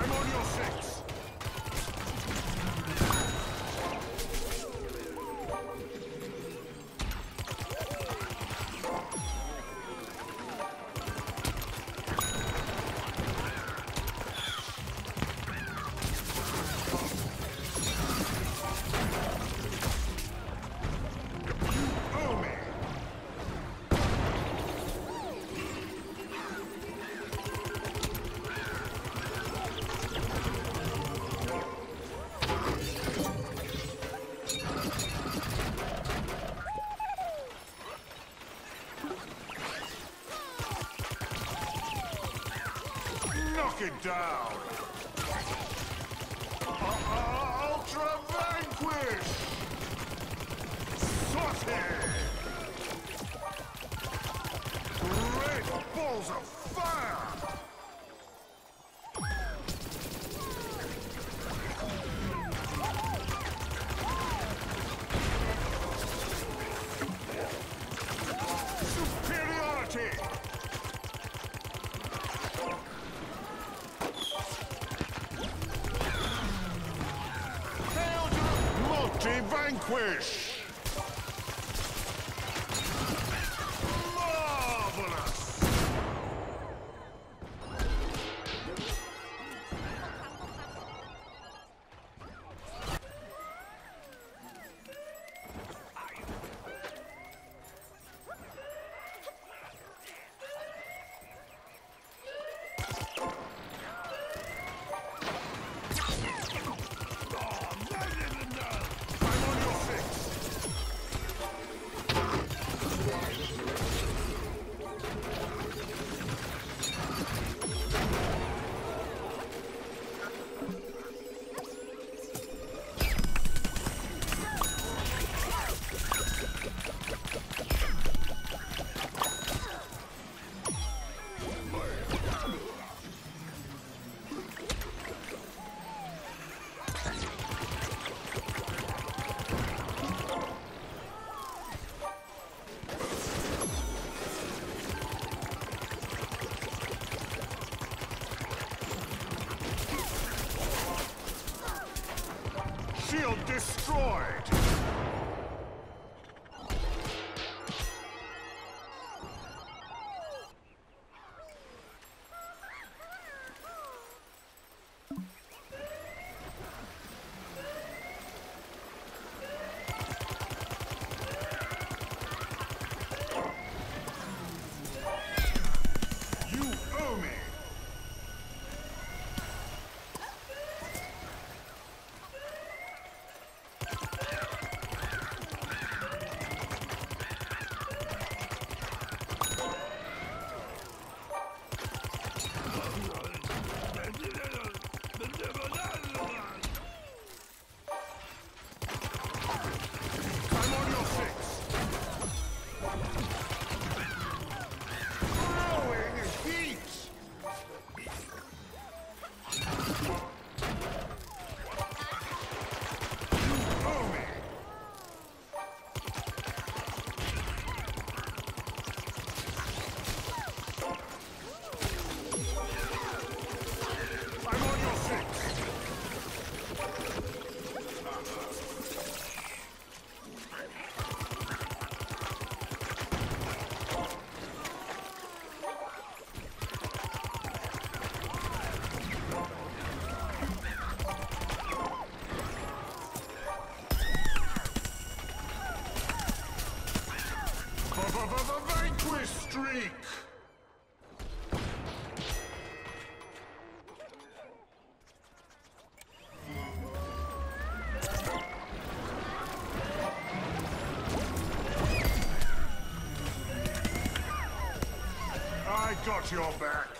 I'm on your six. Hunted down! Uh, Ultra Vanquish! Sorted! Red balls of fire! Multi-vanquish! Marvelous! Shield destroyed! Got your back.